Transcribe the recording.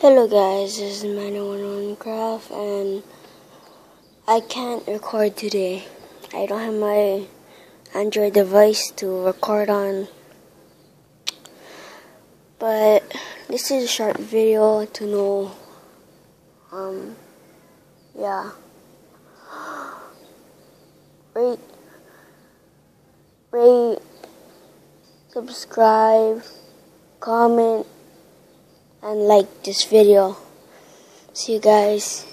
Hello guys, this is Manual Craft and I can't record today. I don't have my Android device to record on. But this is a short video to know um yeah. Rate rate subscribe comment and like this video. See you guys.